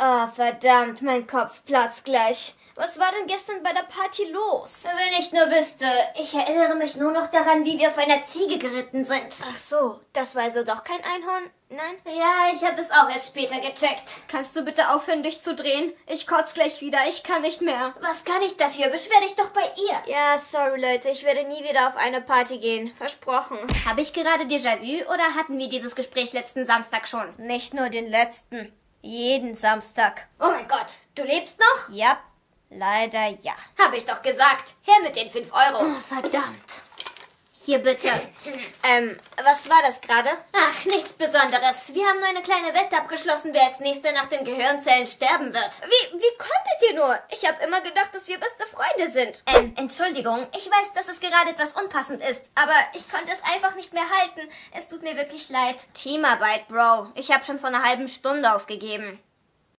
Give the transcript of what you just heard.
Oh, verdammt, mein Kopf platzt gleich. Was war denn gestern bei der Party los? Wenn ich nur wüsste. Ich erinnere mich nur noch daran, wie wir auf einer Ziege geritten sind. Ach so, das war also doch kein Einhorn? Nein? Ja, ich habe es auch erst später gecheckt. Kannst du bitte aufhören, dich zu drehen? Ich kotz gleich wieder, ich kann nicht mehr. Was kann ich dafür? Beschwer dich doch bei ihr. Ja, sorry Leute, ich werde nie wieder auf eine Party gehen. Versprochen. Habe ich gerade Déjà-vu oder hatten wir dieses Gespräch letzten Samstag schon? Nicht nur den letzten. Jeden Samstag. Oh mein Gott, du lebst noch? Ja, leider ja. Habe ich doch gesagt. Her mit den 5 Euro. Oh, verdammt. Hier bitte. ähm, was war das gerade? Ach, nichts Besonderes. Wir haben nur eine kleine Wette abgeschlossen, wer als nächster nach den Gehirnzellen sterben wird. Wie, wie konntet ihr nur? Ich habe immer gedacht, dass wir beste Freunde sind. Ähm, Entschuldigung, ich weiß, dass es gerade etwas unpassend ist, aber ich konnte es einfach nicht mehr halten. Es tut mir wirklich leid. Teamarbeit, Bro. Ich habe schon vor einer halben Stunde aufgegeben.